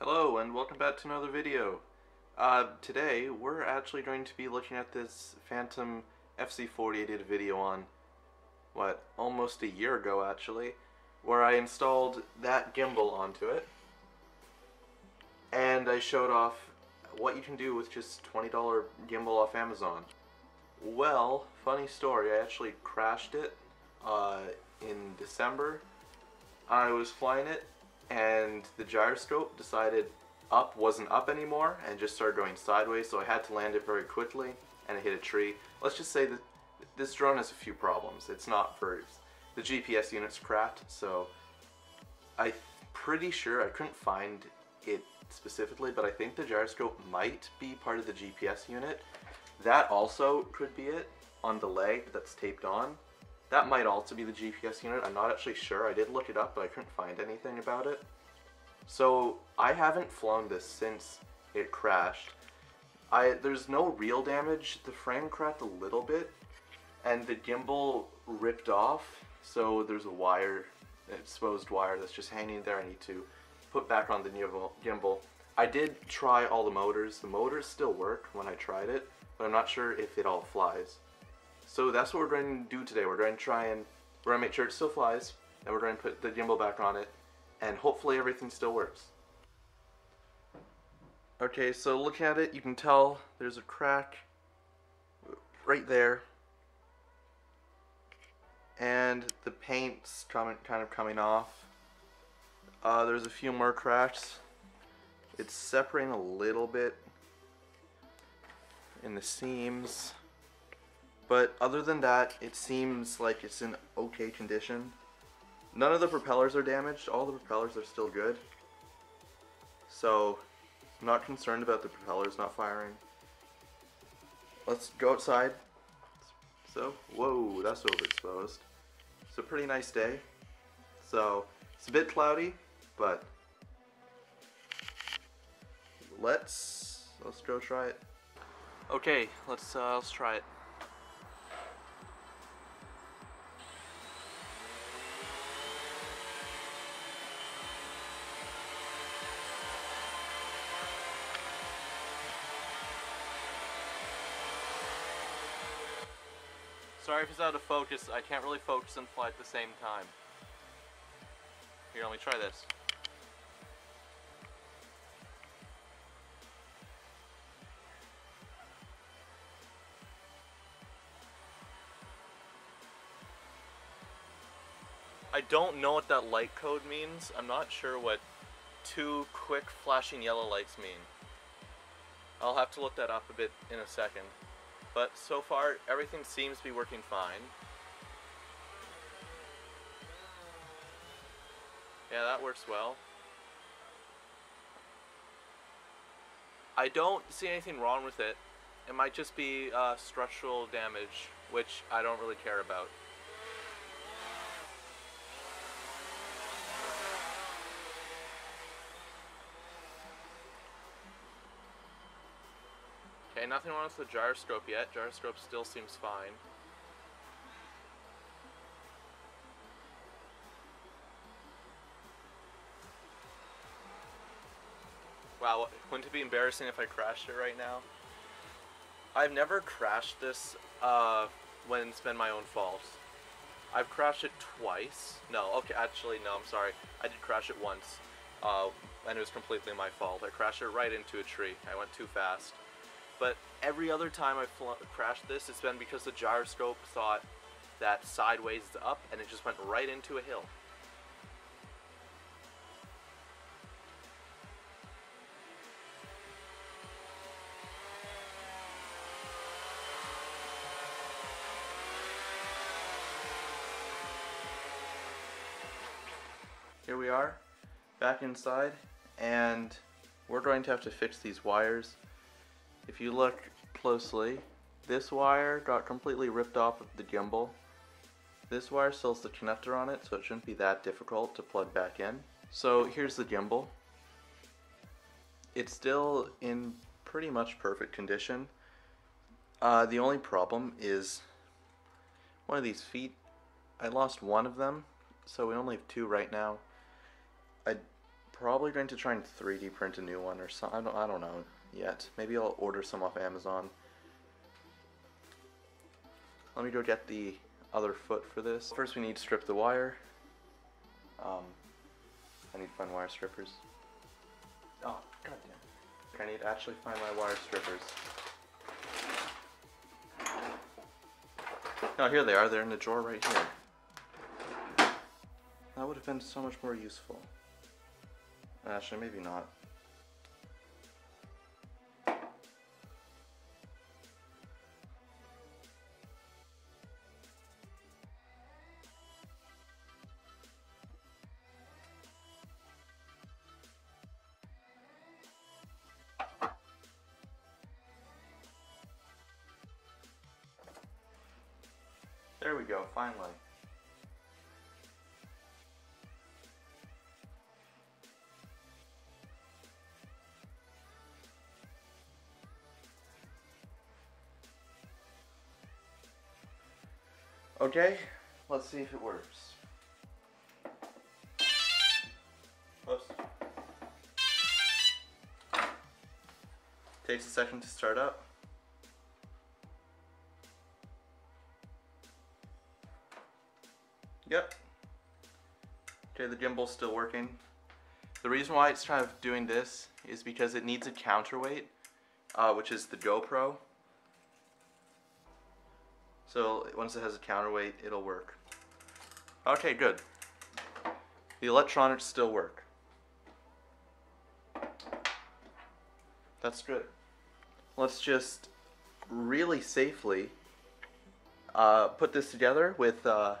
Hello and welcome back to another video. Uh, today we're actually going to be looking at this Phantom FC40 I did a video on, what, almost a year ago actually, where I installed that gimbal onto it and I showed off what you can do with just $20 gimbal off Amazon. Well, funny story, I actually crashed it uh, in December. I was flying it and the gyroscope decided up wasn't up anymore and just started going sideways so I had to land it very quickly and it hit a tree. Let's just say that this drone has a few problems. It's not for the GPS unit's cracked so I'm pretty sure I couldn't find it specifically but I think the gyroscope might be part of the GPS unit. That also could be it on the leg that's taped on. That might also be the GPS unit. I'm not actually sure. I did look it up, but I couldn't find anything about it. So I haven't flown this since it crashed. I There's no real damage. The frame cracked a little bit, and the gimbal ripped off. So there's a wire, exposed wire that's just hanging there. I need to put back on the gimbal. I did try all the motors. The motors still work when I tried it, but I'm not sure if it all flies. So that's what we're going to do today. We're going to try and we're going to make sure it still flies, and we're going to put the gimbal back on it, and hopefully everything still works. Okay, so looking at it, you can tell there's a crack right there, and the paint's coming, kind of coming off. Uh, there's a few more cracks. It's separating a little bit in the seams. But other than that, it seems like it's in okay condition. None of the propellers are damaged. All the propellers are still good. So, I'm not concerned about the propellers not firing. Let's go outside. So, whoa, that's overexposed. It's a pretty nice day. So, it's a bit cloudy, but let's let's go try it. Okay, let's uh, let's try it. Sorry if it's out of focus. I can't really focus and fly at the same time. Here, let me try this. I don't know what that light code means. I'm not sure what two quick flashing yellow lights mean. I'll have to look that up a bit in a second. But so far, everything seems to be working fine. Yeah, that works well. I don't see anything wrong with it. It might just be uh, structural damage, which I don't really care about. Nothing wrong with the gyroscope yet. Gyroscope still seems fine. Wow, wouldn't it be embarrassing if I crashed it right now? I've never crashed this uh, when it's been my own fault. I've crashed it twice. No, okay, actually, no, I'm sorry. I did crash it once, uh, and it was completely my fault. I crashed it right into a tree. I went too fast. But every other time I've crashed this, it's been because the gyroscope thought that sideways is up and it just went right into a hill. Here we are, back inside, and we're going to have to fix these wires if you look closely, this wire got completely ripped off of the gimbal. This wire still has the connector on it, so it shouldn't be that difficult to plug back in. So here's the gimbal. It's still in pretty much perfect condition. Uh, the only problem is one of these feet, I lost one of them, so we only have two right now. I'm probably going to try and 3D print a new one or something. I don't, I don't know yet. Maybe I'll order some off Amazon. Let me go get the other foot for this. First we need to strip the wire. Um, I need to find wire strippers. Oh, goddamn. I need to actually find my wire strippers. Oh, here they are. They're in the drawer right here. That would have been so much more useful. Actually, maybe not. We go, finally. Okay, let's see if it works. Takes a second to start up. Yep. Okay, the gimbal's still working. The reason why it's kind of doing this is because it needs a counterweight, uh, which is the GoPro. So once it has a counterweight, it'll work. Okay, good. The electronics still work. That's good. Let's just really safely uh, put this together with uh,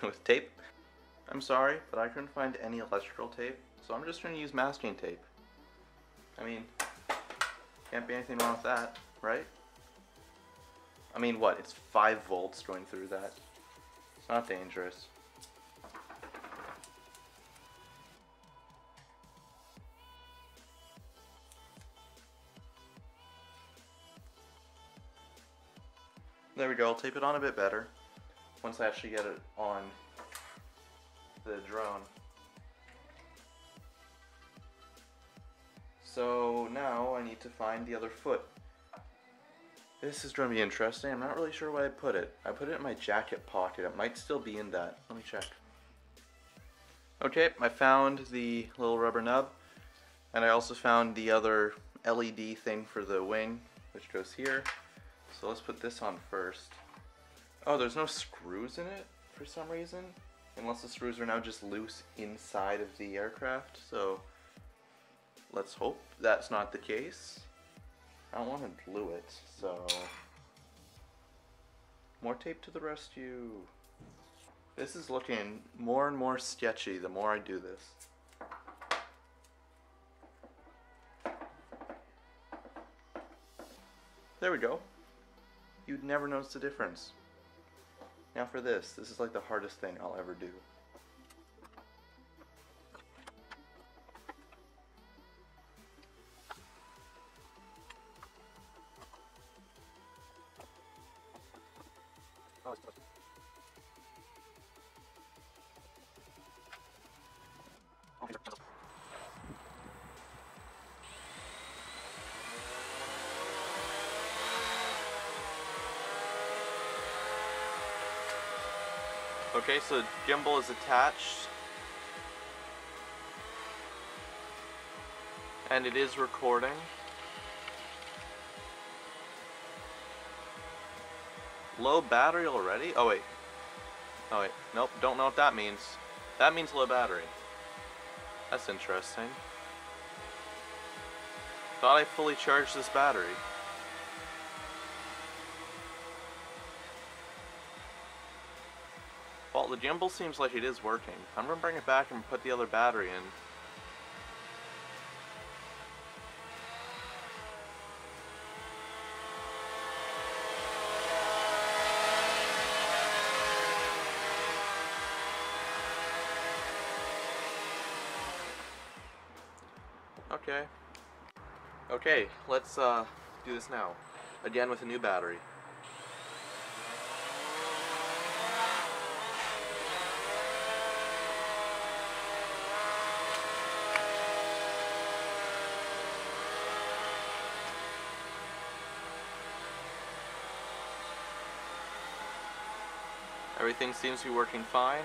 with tape. I'm sorry, but I couldn't find any electrical tape, so I'm just going to use masking tape. I mean, can't be anything wrong with that, right? I mean, what? It's 5 volts going through that. It's not dangerous. There we go, I'll tape it on a bit better once I actually get it on the drone. So now I need to find the other foot. This is going to be interesting. I'm not really sure where I put it. I put it in my jacket pocket. It might still be in that. Let me check. Okay, I found the little rubber nub. And I also found the other LED thing for the wing, which goes here. So let's put this on first. Oh, there's no screws in it for some reason. Unless the screws are now just loose inside of the aircraft. So let's hope that's not the case. I don't want to glue it, so... More tape to the rescue. This is looking more and more sketchy the more I do this. There we go. You'd never notice the difference. Now for this, this is like the hardest thing I'll ever do. Oh, Okay, so the gimbal is attached. And it is recording. Low battery already? Oh wait. Oh wait, nope, don't know what that means. That means low battery. That's interesting. Thought I fully charged this battery. The gimbal seems like it is working. I'm gonna bring it back and put the other battery in. Okay. Okay, let's uh, do this now. Again with a new battery. Everything seems to be working fine.